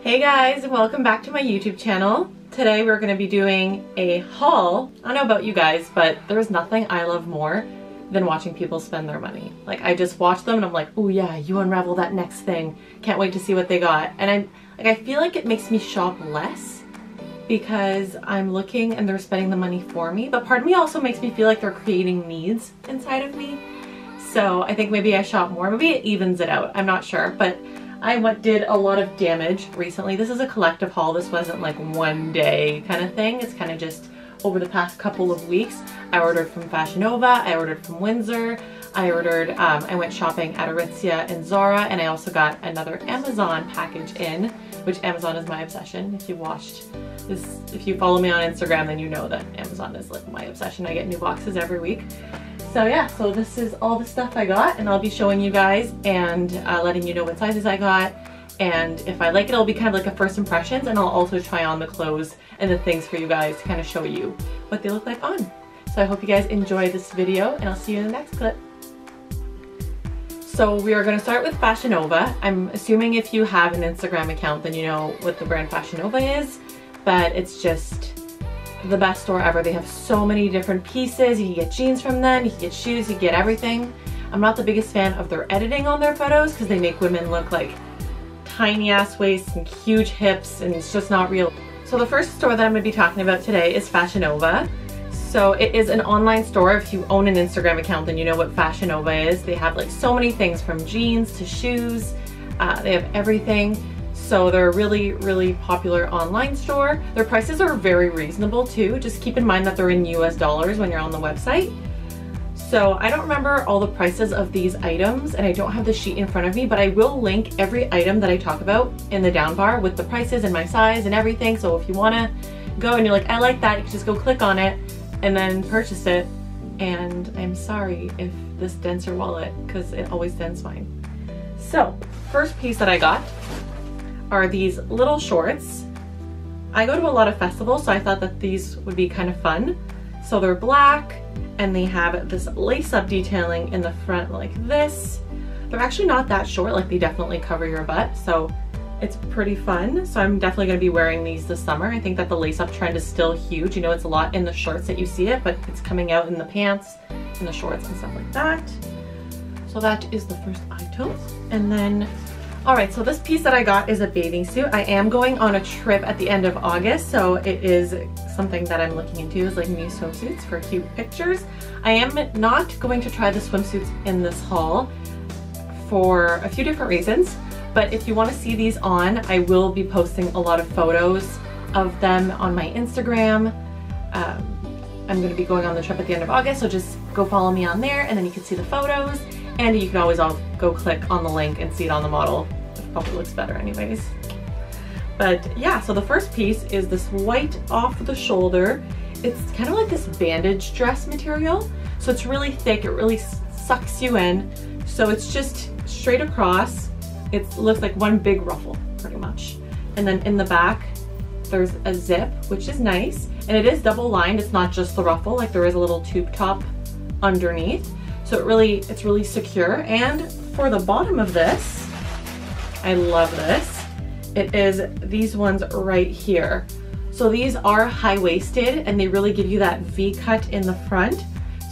Hey guys, welcome back to my YouTube channel. Today we're going to be doing a haul. I don't know about you guys, but there's nothing I love more than watching people spend their money. Like I just watch them and I'm like, oh yeah, you unravel that next thing. Can't wait to see what they got. And I'm like, I feel like it makes me shop less because I'm looking and they're spending the money for me. But part of me also makes me feel like they're creating needs inside of me. So I think maybe I shop more. Maybe it evens it out. I'm not sure. But I did a lot of damage recently. This is a collective haul. This wasn't like one day kind of thing. It's kind of just over the past couple of weeks. I ordered from Fashion Nova, I ordered from Windsor, I ordered, um, I went shopping at Aritzia and Zara, and I also got another Amazon package in, which Amazon is my obsession. If you watched this, if you follow me on Instagram, then you know that Amazon is like my obsession. I get new boxes every week. So yeah, so this is all the stuff I got and I'll be showing you guys and uh, letting you know what sizes I got. And if I like it, it'll be kind of like a first impressions and I'll also try on the clothes and the things for you guys to kind of show you what they look like on. So I hope you guys enjoy this video and I'll see you in the next clip. So we are gonna start with Fashion Nova. I'm assuming if you have an Instagram account, then you know what the brand Fashion Nova is, but it's just the best store ever. They have so many different pieces. You can get jeans from them, you can get shoes, you can get everything. I'm not the biggest fan of their editing on their photos because they make women look like tiny ass waists and huge hips and it's just not real. So the first store that I'm going to be talking about today is Fashion Nova. So it is an online store. If you own an Instagram account, then you know what Fashion Nova is. They have like so many things from jeans to shoes. Uh, they have everything. So they're a really, really popular online store. Their prices are very reasonable too. Just keep in mind that they're in US dollars when you're on the website. So I don't remember all the prices of these items and I don't have the sheet in front of me, but I will link every item that I talk about in the down bar with the prices and my size and everything. So if you wanna go and you're like, I like that, you can just go click on it and then purchase it. And I'm sorry if this dents your wallet because it always dents mine. So first piece that I got are these little shorts. I go to a lot of festivals, so I thought that these would be kind of fun. So they're black and they have this lace-up detailing in the front like this. They're actually not that short, like they definitely cover your butt, so it's pretty fun. So I'm definitely gonna be wearing these this summer. I think that the lace-up trend is still huge. You know, it's a lot in the shorts that you see it, but it's coming out in the pants and the shorts and stuff like that. So that is the first item. And then all right, so this piece that I got is a bathing suit. I am going on a trip at the end of August, so it is something that I'm looking into is like new swimsuits for cute pictures. I am not going to try the swimsuits in this haul for a few different reasons, but if you want to see these on, I will be posting a lot of photos of them on my Instagram. Um, I'm going to be going on the trip at the end of August, so just go follow me on there and then you can see the photos and you can always all go click on the link and see it on the model. It probably looks better anyways. But yeah, so the first piece is this white off the shoulder. It's kind of like this bandage dress material. So it's really thick, it really sucks you in. So it's just straight across. It looks like one big ruffle, pretty much. And then in the back, there's a zip, which is nice. And it is double lined, it's not just the ruffle, like there is a little tube top underneath. So it really, it's really secure. And for the bottom of this, I love this. It is these ones right here. So these are high-waisted and they really give you that V cut in the front.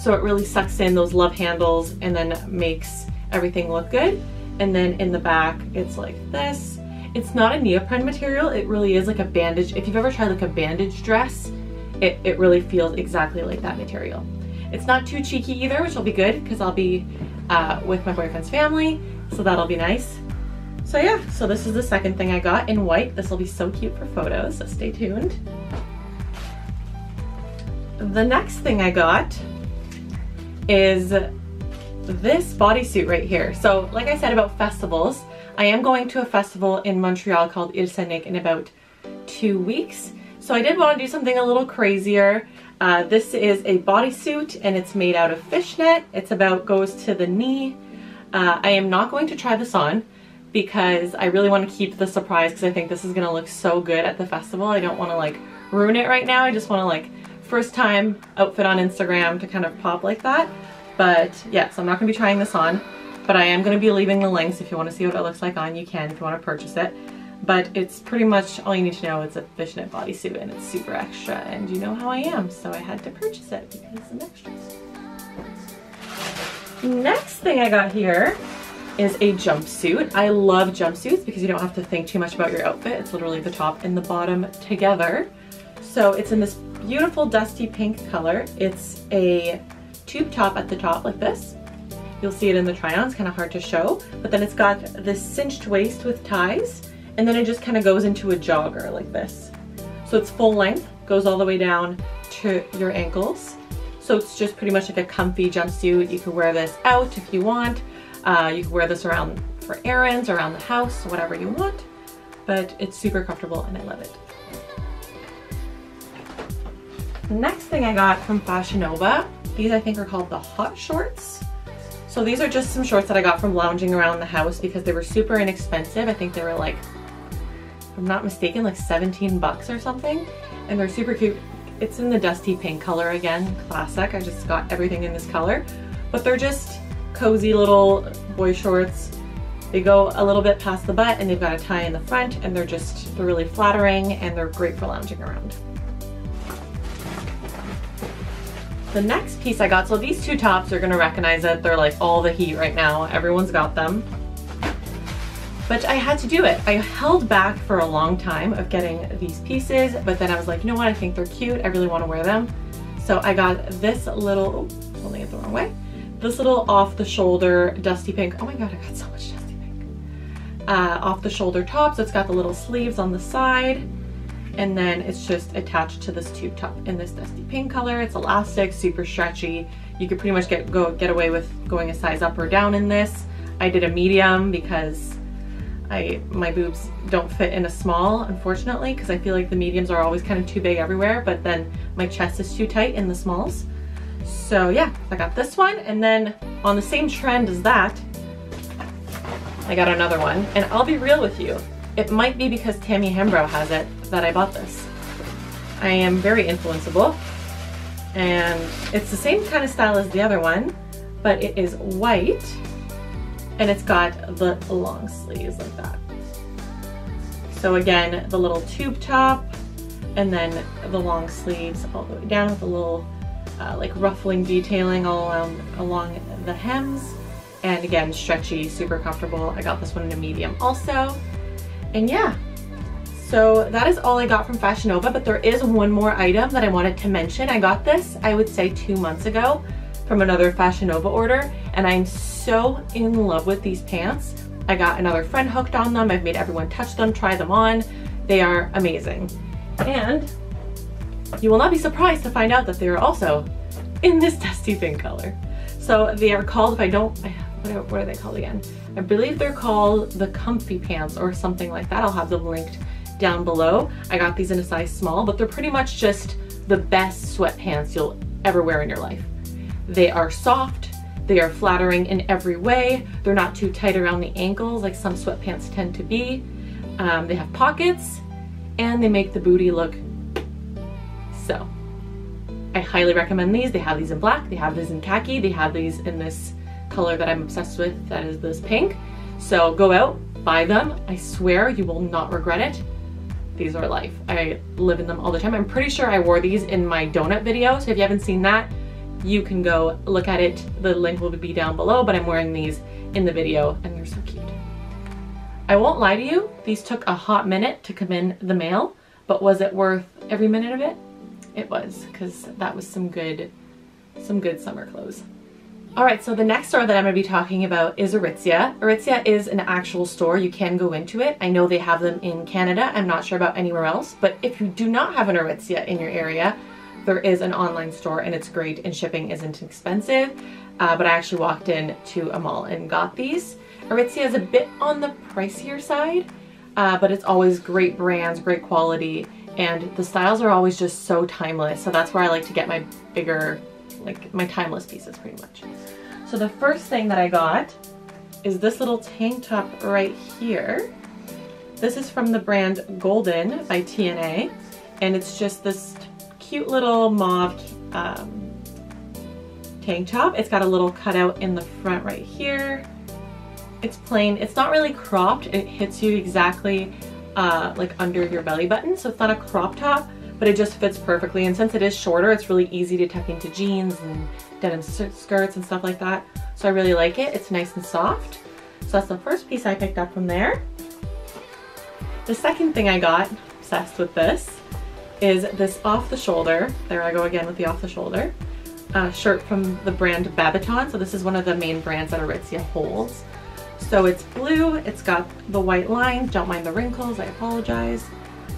So it really sucks in those love handles and then makes everything look good. And then in the back, it's like this. It's not a neoprene material. It really is like a bandage. If you've ever tried like a bandage dress, it, it really feels exactly like that material. It's not too cheeky either, which will be good because I'll be uh, with my boyfriend's family, so that'll be nice. So yeah, so this is the second thing I got in white. This will be so cute for photos, so stay tuned. The next thing I got is this bodysuit right here. So like I said about festivals, I am going to a festival in Montreal called Île in about two weeks. So I did want to do something a little crazier. Uh, this is a bodysuit and it's made out of fishnet. It's about goes to the knee. Uh, I am not going to try this on because I really want to keep the surprise because I think this is going to look so good at the festival. I don't want to like ruin it right now. I just want to like first time outfit on Instagram to kind of pop like that. But yes, yeah, so I'm not going to be trying this on. But I am going to be leaving the links if you want to see what it looks like on. You can if you want to purchase it. But it's pretty much all you need to know. It's a fishnet bodysuit and it's super extra and you know how I am, so I had to purchase it because I'm extras. Next thing I got here is a jumpsuit. I love jumpsuits because you don't have to think too much about your outfit. It's literally the top and the bottom together. So it's in this beautiful dusty pink color. It's a tube top at the top like this. You'll see it in the try-on, it's kind of hard to show. But then it's got this cinched waist with ties and then it just kind of goes into a jogger like this. So it's full length, goes all the way down to your ankles. So it's just pretty much like a comfy jumpsuit. You can wear this out if you want. Uh, you can wear this around for errands, around the house, whatever you want. But it's super comfortable and I love it. Next thing I got from Fashion Nova, these I think are called the hot shorts. So these are just some shorts that I got from lounging around the house because they were super inexpensive. I think they were like I'm not mistaken, like 17 bucks or something. And they're super cute. It's in the dusty pink color again, classic. I just got everything in this color. But they're just cozy little boy shorts. They go a little bit past the butt and they've got a tie in the front and they're just, they're really flattering and they're great for lounging around. The next piece I got, so these two tops, you're gonna recognize it. They're like all the heat right now. Everyone's got them but I had to do it. I held back for a long time of getting these pieces, but then I was like, you know what, I think they're cute. I really wanna wear them. So I got this little, oh, holding it the wrong way, this little off the shoulder dusty pink. Oh my God, I got so much dusty pink. Uh, off the shoulder top, so it's got the little sleeves on the side. And then it's just attached to this tube top in this dusty pink color. It's elastic, super stretchy. You could pretty much get go get away with going a size up or down in this. I did a medium because I my boobs don't fit in a small, unfortunately, because I feel like the mediums are always kind of too big everywhere, but then my chest is too tight in the smalls. So yeah, I got this one, and then on the same trend as that, I got another one. And I'll be real with you, it might be because Tammy Hembrow has it that I bought this. I am very influenceable, and it's the same kind of style as the other one, but it is white, and it's got the long sleeves like that. So again, the little tube top and then the long sleeves all the way down with a little uh, like ruffling detailing all around along the hems. And again, stretchy, super comfortable. I got this one in a medium also. And yeah, so that is all I got from Fashion Nova, but there is one more item that I wanted to mention. I got this, I would say two months ago from another Fashion Nova order and I'm so in love with these pants. I got another friend hooked on them. I've made everyone touch them, try them on. They are amazing. And you will not be surprised to find out that they are also in this dusty pink color. So they are called, if I don't, what are, what are they called again? I believe they're called the comfy pants or something like that. I'll have them linked down below. I got these in a size small, but they're pretty much just the best sweatpants you'll ever wear in your life. They are soft, they are flattering in every way, they're not too tight around the ankles like some sweatpants tend to be. Um, they have pockets, and they make the booty look so. I highly recommend these. They have these in black, they have these in khaki, they have these in this color that I'm obsessed with, that is this pink. So go out, buy them. I swear you will not regret it. These are life. I live in them all the time. I'm pretty sure I wore these in my donut video, so if you haven't seen that, you can go look at it. The link will be down below, but I'm wearing these in the video and they're so cute. I won't lie to you, these took a hot minute to come in the mail, but was it worth every minute of it? It was, because that was some good, some good summer clothes. All right, so the next store that I'm gonna be talking about is Aritzia. Aritzia is an actual store. You can go into it. I know they have them in Canada. I'm not sure about anywhere else, but if you do not have an Aritzia in your area, there is an online store and it's great and shipping isn't expensive. Uh, but I actually walked in to a mall and got these. Aritzia is a bit on the pricier side, uh, but it's always great brands, great quality, and the styles are always just so timeless. So that's where I like to get my bigger, like my timeless pieces pretty much. So the first thing that I got is this little tank top right here. This is from the brand Golden by TNA, and it's just this cute little mauve um, tank top. It's got a little cutout in the front right here. It's plain. It's not really cropped. It hits you exactly uh, like under your belly button. So it's not a crop top, but it just fits perfectly. And since it is shorter, it's really easy to tuck into jeans and denim skirts and stuff like that. So I really like it. It's nice and soft. So that's the first piece I picked up from there. The second thing I got, obsessed with this, is this off the shoulder. There I go again with the off the shoulder. Uh, shirt from the brand Babaton. So this is one of the main brands that Aritzia holds. So it's blue, it's got the white lines, don't mind the wrinkles, I apologize.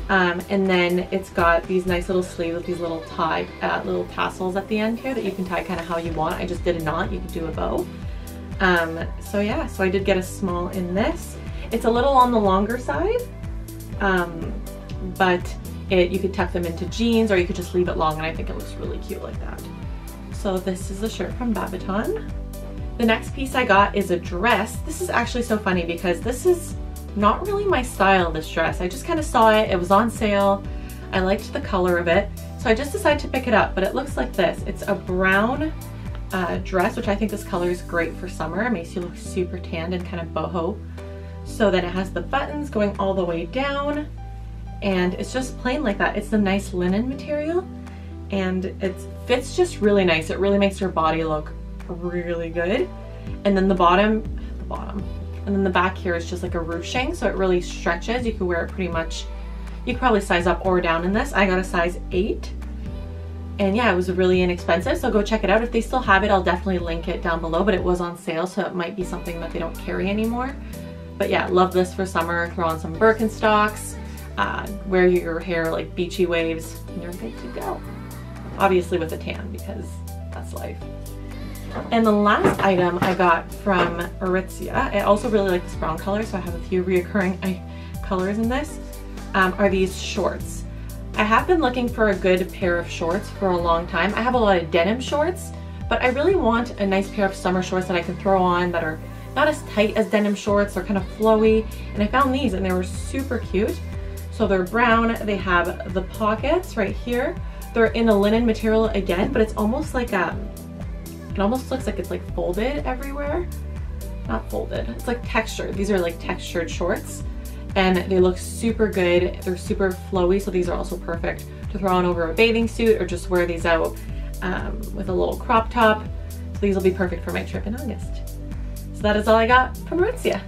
Um, and then it's got these nice little sleeves with these little tie, uh, little tassels at the end here that you can tie kind of how you want. I just did a knot, you could do a bow. Um, so yeah, so I did get a small in this. It's a little on the longer side, um, but it, you could tuck them into jeans or you could just leave it long and I think it looks really cute like that. So this is a shirt from Babaton. The next piece I got is a dress. This is actually so funny because this is not really my style, this dress. I just kind of saw it, it was on sale. I liked the color of it. So I just decided to pick it up, but it looks like this. It's a brown uh, dress, which I think this color is great for summer. It makes you look super tanned and kind of boho. So then it has the buttons going all the way down and it's just plain like that. It's a nice linen material and it fits just really nice. It really makes your body look really good. And then the bottom, the bottom, and then the back here is just like a ruching, so it really stretches. You can wear it pretty much, you could probably size up or down in this. I got a size eight. And yeah, it was really inexpensive, so go check it out. If they still have it, I'll definitely link it down below, but it was on sale, so it might be something that they don't carry anymore. But yeah, love this for summer. Throw on some Birkenstocks, uh, wear your hair like beachy waves, and you're good to go. Obviously with a tan, because that's life. And the last item I got from Aritzia, I also really like this brown color, so I have a few reoccurring colors in this, um, are these shorts. I have been looking for a good pair of shorts for a long time. I have a lot of denim shorts, but I really want a nice pair of summer shorts that I can throw on that are not as tight as denim shorts, they're kind of flowy, and I found these and they were super cute. So they're brown, they have the pockets right here. They're in a linen material again, but it's almost like a, it almost looks like it's like folded everywhere. Not folded, it's like textured. These are like textured shorts and they look super good. They're super flowy, so these are also perfect to throw on over a bathing suit or just wear these out um, with a little crop top. So these will be perfect for my trip in August. So that is all I got from Aritzia.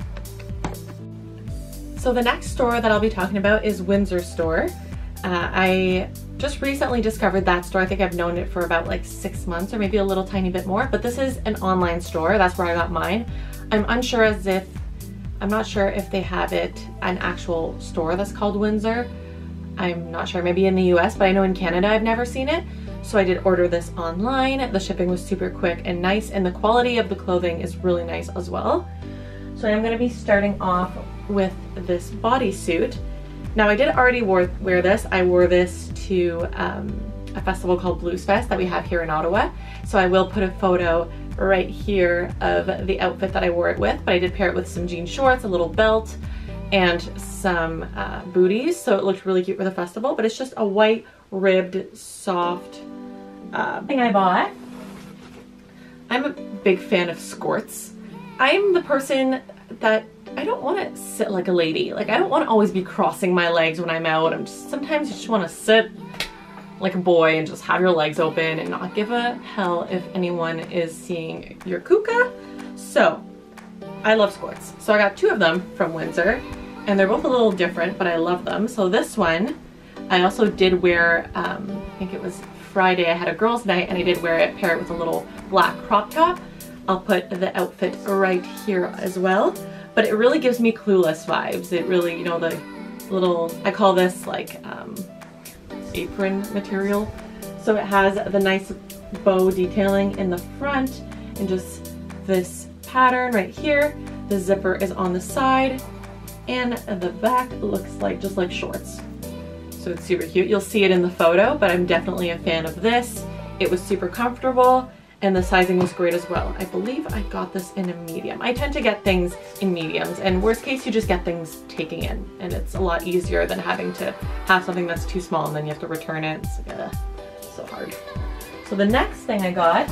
So the next store that I'll be talking about is Windsor Store. Uh, I just recently discovered that store. I think I've known it for about like six months or maybe a little tiny bit more, but this is an online store. That's where I got mine. I'm unsure as if, I'm not sure if they have it, an actual store that's called Windsor. I'm not sure, maybe in the US, but I know in Canada I've never seen it. So I did order this online. The shipping was super quick and nice and the quality of the clothing is really nice as well. So I'm gonna be starting off with this bodysuit. Now I did already wore, wear this. I wore this to um, a festival called Blues Fest that we have here in Ottawa. So I will put a photo right here of the outfit that I wore it with, but I did pair it with some jean shorts, a little belt, and some uh, booties. So it looked really cute for the festival, but it's just a white ribbed, soft uh, thing I bought. I'm a big fan of skirts. I'm the person that I don't want to sit like a lady. Like I don't want to always be crossing my legs when I'm out. I'm just sometimes you just want to sit like a boy and just have your legs open and not give a hell if anyone is seeing your kuka. So I love skirts. So I got two of them from Windsor and they're both a little different, but I love them. So this one, I also did wear, um, I think it was Friday, I had a girls night and I did wear it, pair it with a little black crop top. I'll put the outfit right here as well but it really gives me clueless vibes. It really, you know, the little, I call this like um, apron material. So it has the nice bow detailing in the front and just this pattern right here. The zipper is on the side and the back looks like just like shorts. So it's super cute. You'll see it in the photo, but I'm definitely a fan of this. It was super comfortable and the sizing was great as well. I believe I got this in a medium. I tend to get things in mediums and worst case you just get things taking in and it's a lot easier than having to have something that's too small and then you have to return it. It's like, uh, so hard. So the next thing I got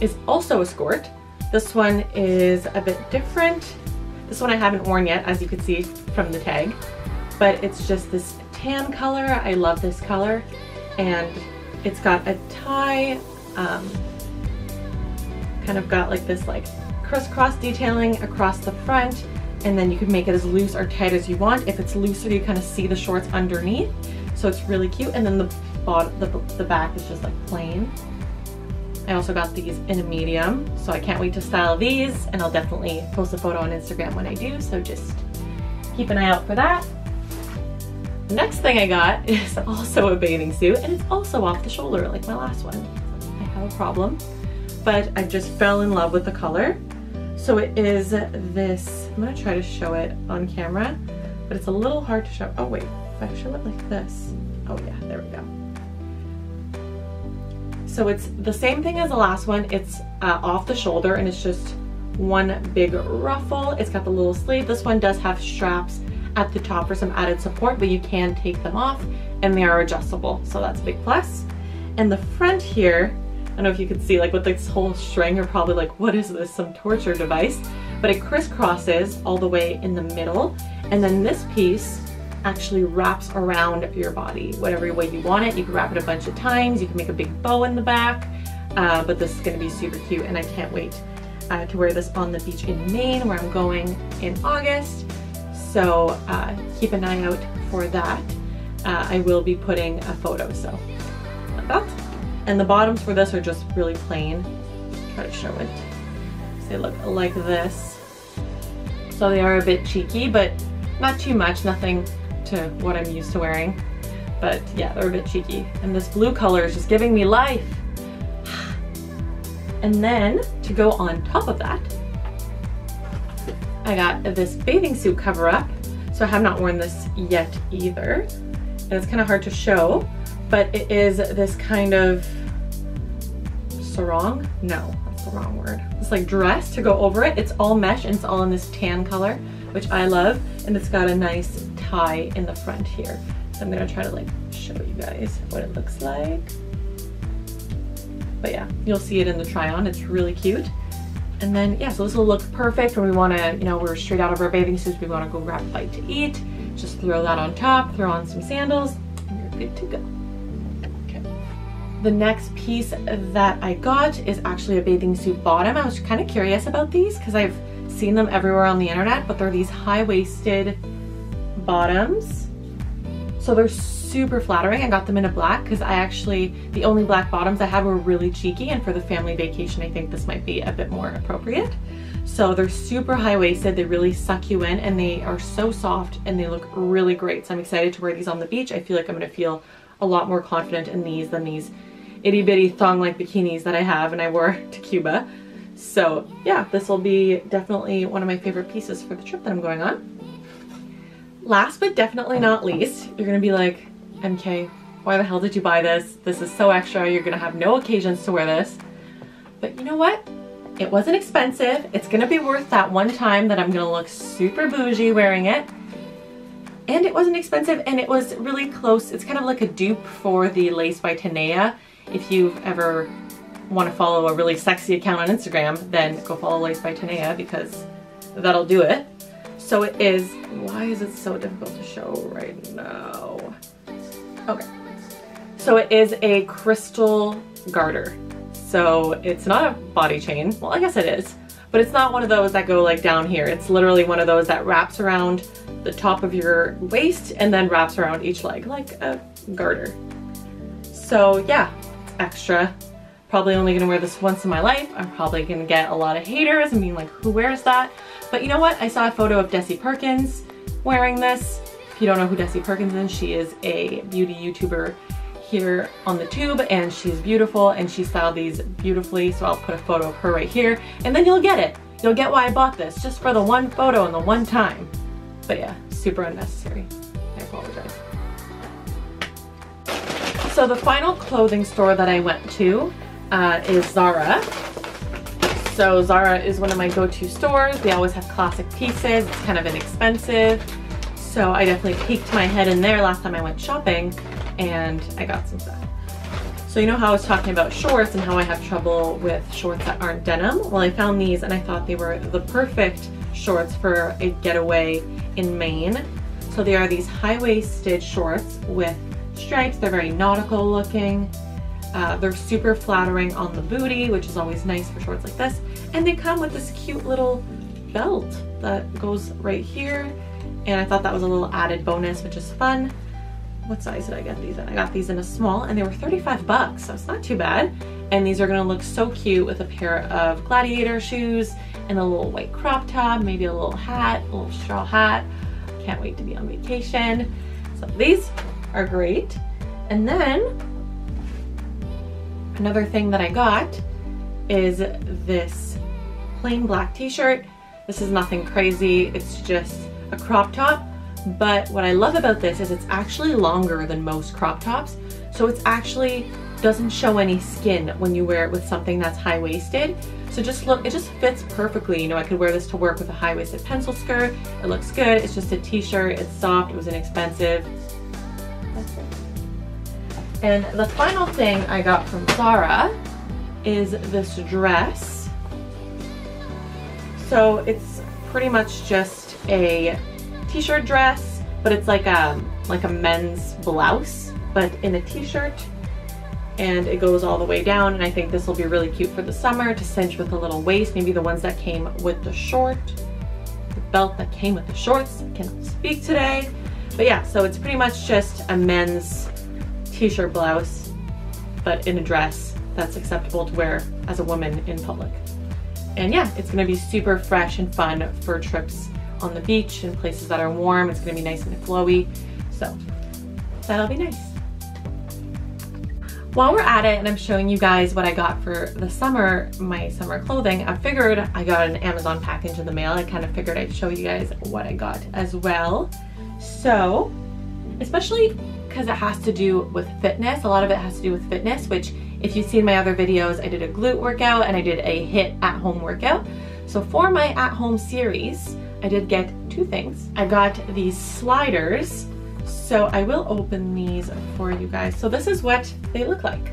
is also a skirt. This one is a bit different. This one I haven't worn yet, as you can see from the tag, but it's just this tan color. I love this color. And it's got a tie, um, kind of got like this like crisscross detailing across the front and then you can make it as loose or tight as you want. If it's looser, you kind of see the shorts underneath. So it's really cute. And then the bottom, the, the back is just like plain. I also got these in a medium, so I can't wait to style these and I'll definitely post a photo on Instagram when I do, so just keep an eye out for that. Next thing I got is also a bathing suit and it's also off the shoulder like my last one. I have a problem, but I just fell in love with the color. So it is this, I'm gonna try to show it on camera, but it's a little hard to show. Oh wait, if I show it like this, oh yeah, there we go. So it's the same thing as the last one. It's uh, off the shoulder and it's just one big ruffle. It's got the little sleeve. This one does have straps at the top for some added support, but you can take them off and they are adjustable. So that's a big plus. And the front here, I don't know if you can see like with this whole string, you're probably like, what is this, some torture device? But it crisscrosses all the way in the middle. And then this piece actually wraps around your body, whatever way you want it. You can wrap it a bunch of times. You can make a big bow in the back, uh, but this is gonna be super cute and I can't wait uh, to wear this on the beach in Maine where I'm going in August. So uh, keep an eye out for that. Uh, I will be putting a photo, so like that. And the bottoms for this are just really plain. Try to show it. They look like this. So they are a bit cheeky, but not too much, nothing to what I'm used to wearing. But yeah, they're a bit cheeky. And this blue color is just giving me life. And then to go on top of that, I got this bathing suit cover up. So I have not worn this yet either. And it's kind of hard to show, but it is this kind of sarong? No, that's the wrong word. It's like dress to go over it. It's all mesh and it's all in this tan color, which I love. And it's got a nice tie in the front here. So I'm gonna try to like show you guys what it looks like. But yeah, you'll see it in the try on. It's really cute. And then, yeah, so this will look perfect when we wanna, you know, we're straight out of our bathing suits, we wanna go grab a bite to eat. Just throw that on top, throw on some sandals, and you're good to go. Okay. The next piece that I got is actually a bathing suit bottom. I was kind of curious about these because I've seen them everywhere on the internet, but they're these high-waisted bottoms. So they're super flattering. I got them in a black because I actually, the only black bottoms I had were really cheeky and for the family vacation, I think this might be a bit more appropriate. So they're super high-waisted, they really suck you in and they are so soft and they look really great. So I'm excited to wear these on the beach. I feel like I'm gonna feel a lot more confident in these than these itty bitty thong like bikinis that I have and I wore to Cuba. So yeah, this will be definitely one of my favorite pieces for the trip that I'm going on. Last but definitely not least, you're gonna be like, MK, why the hell did you buy this? This is so extra, you're gonna have no occasions to wear this. But you know what? It wasn't expensive. It's gonna be worth that one time that I'm gonna look super bougie wearing it. And it wasn't expensive and it was really close. It's kind of like a dupe for the Lace by Tanea if you ever want to follow a really sexy account on Instagram, then go follow Lace by Tanea because that'll do it. So it is, why is it so difficult to show right now? Okay. So it is a crystal garter. So it's not a body chain. Well, I guess it is, but it's not one of those that go like down here. It's literally one of those that wraps around the top of your waist and then wraps around each leg like a garter. So yeah, extra. Probably only gonna wear this once in my life. I'm probably gonna get a lot of haters and being like, who wears that? But you know what? I saw a photo of Desi Perkins wearing this. You don't know who Desi Perkins is, she is a beauty YouTuber here on the tube and she's beautiful and she styled these beautifully. So I'll put a photo of her right here and then you'll get it. You'll get why I bought this just for the one photo and the one time. But yeah, super unnecessary. I apologize. So the final clothing store that I went to uh, is Zara. So Zara is one of my go-to stores. They always have classic pieces. It's kind of inexpensive. So I definitely peeked my head in there last time I went shopping and I got some stuff. So you know how I was talking about shorts and how I have trouble with shorts that aren't denim? Well, I found these and I thought they were the perfect shorts for a getaway in Maine. So they are these high-waisted shorts with stripes. They're very nautical looking. Uh, they're super flattering on the booty, which is always nice for shorts like this. And they come with this cute little belt that goes right here. And I thought that was a little added bonus, which is fun. What size did I get these in? I got these in a small and they were 35 bucks, so it's not too bad. And these are gonna look so cute with a pair of gladiator shoes and a little white crop top, maybe a little hat, a little straw hat. Can't wait to be on vacation. So these are great. And then another thing that I got is this plain black t-shirt. This is nothing crazy. It's just a crop top. But what I love about this is it's actually longer than most crop tops. So it's actually doesn't show any skin when you wear it with something that's high-waisted. So just look, it just fits perfectly. You know, I could wear this to work with a high-waisted pencil skirt. It looks good. It's just a t-shirt. It's soft. It was inexpensive. And the final thing I got from Zara is this dress. So it's pretty much just a t-shirt dress, but it's like a, like a men's blouse, but in a t-shirt and it goes all the way down and I think this will be really cute for the summer to cinch with a little waist, maybe the ones that came with the short, the belt that came with the shorts, I cannot speak today. But yeah, so it's pretty much just a men's t-shirt blouse, but in a dress that's acceptable to wear as a woman in public. And yeah, it's gonna be super fresh and fun for trips on the beach and places that are warm. It's gonna be nice and flowy. So that'll be nice. While we're at it and I'm showing you guys what I got for the summer, my summer clothing, I figured I got an Amazon package in the mail. I kind of figured I'd show you guys what I got as well. So, especially because it has to do with fitness, a lot of it has to do with fitness, which if you've seen my other videos, I did a glute workout and I did a HIIT at-home workout. So for my at-home series, I did get two things. I got these sliders so I will open these for you guys. So this is what they look like.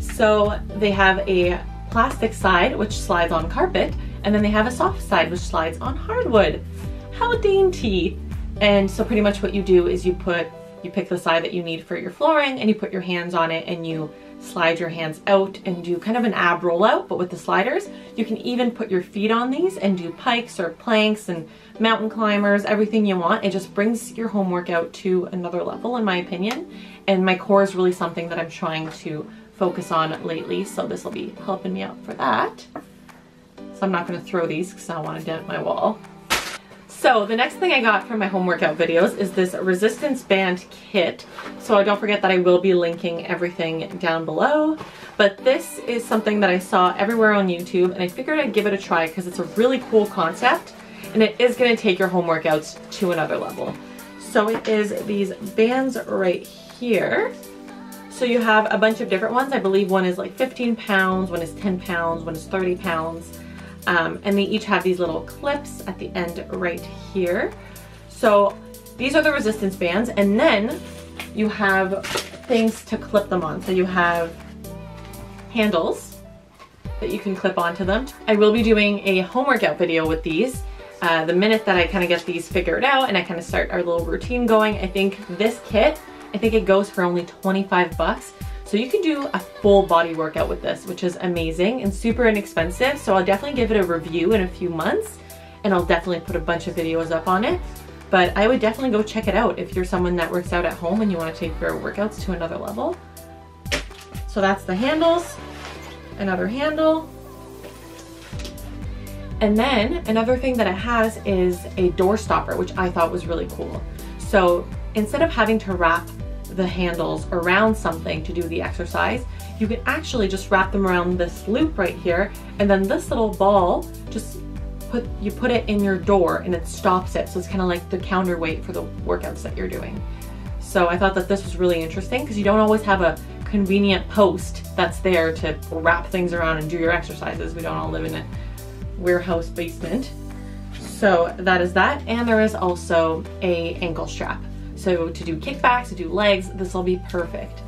So they have a plastic side which slides on carpet and then they have a soft side which slides on hardwood. How dainty. And so pretty much what you do is you put, you pick the side that you need for your flooring and you put your hands on it and you slide your hands out and do kind of an ab rollout, but with the sliders. You can even put your feet on these and do pikes or planks and mountain climbers, everything you want. It just brings your home workout to another level, in my opinion. And my core is really something that I'm trying to focus on lately, so this will be helping me out for that. So I'm not gonna throw these because I wanna dent my wall. So the next thing I got from my home workout videos is this resistance band kit. So don't forget that I will be linking everything down below. But this is something that I saw everywhere on YouTube and I figured I'd give it a try because it's a really cool concept and it is gonna take your home workouts to another level. So it is these bands right here. So you have a bunch of different ones. I believe one is like 15 pounds, one is 10 pounds, one is 30 pounds. Um, and they each have these little clips at the end right here. So these are the resistance bands and then you have things to clip them on. So you have handles that you can clip onto them. I will be doing a home workout video with these. Uh, the minute that I kind of get these figured out and I kind of start our little routine going, I think this kit, I think it goes for only 25 bucks. So you can do a full body workout with this, which is amazing and super inexpensive. So I'll definitely give it a review in a few months and I'll definitely put a bunch of videos up on it. But I would definitely go check it out if you're someone that works out at home and you want to take your workouts to another level. So that's the handles, another handle. And then another thing that it has is a door stopper, which I thought was really cool. So instead of having to wrap the handles around something to do the exercise, you can actually just wrap them around this loop right here and then this little ball just put you put it in your door and it stops it. So it's kind of like the counterweight for the workouts that you're doing. So I thought that this was really interesting because you don't always have a convenient post that's there to wrap things around and do your exercises. We don't all live in a warehouse basement. So that is that and there is also a ankle strap so to do kickbacks, to do legs, this will be perfect.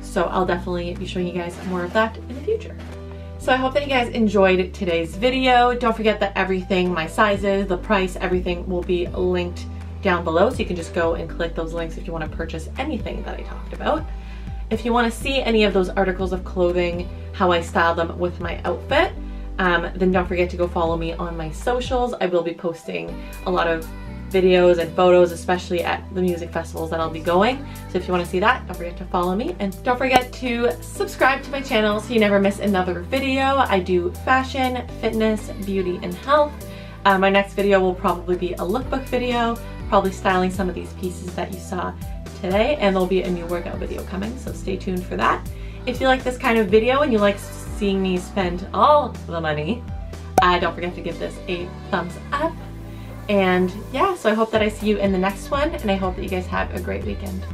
So I'll definitely be showing you guys more of that in the future. So I hope that you guys enjoyed today's video. Don't forget that everything, my sizes, the price, everything will be linked down below. So you can just go and click those links if you want to purchase anything that I talked about. If you want to see any of those articles of clothing, how I style them with my outfit, um, then don't forget to go follow me on my socials. I will be posting a lot of videos and photos, especially at the music festivals that I'll be going. So if you want to see that, don't forget to follow me. And don't forget to subscribe to my channel so you never miss another video. I do fashion, fitness, beauty, and health. Uh, my next video will probably be a lookbook video, probably styling some of these pieces that you saw today, and there'll be a new workout video coming, so stay tuned for that. If you like this kind of video and you like seeing me spend all the money, uh, don't forget to give this a thumbs up. And yeah, so I hope that I see you in the next one and I hope that you guys have a great weekend.